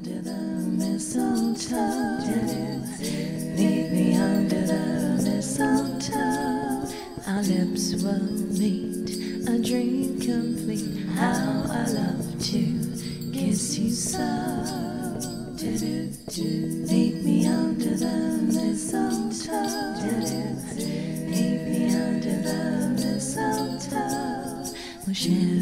under the mistletoe. Meet me under the mistletoe. Our lips will meet, a dream complete. How I love to kiss you so. Meet me under the mistletoe. Meet me under the mistletoe. We'll share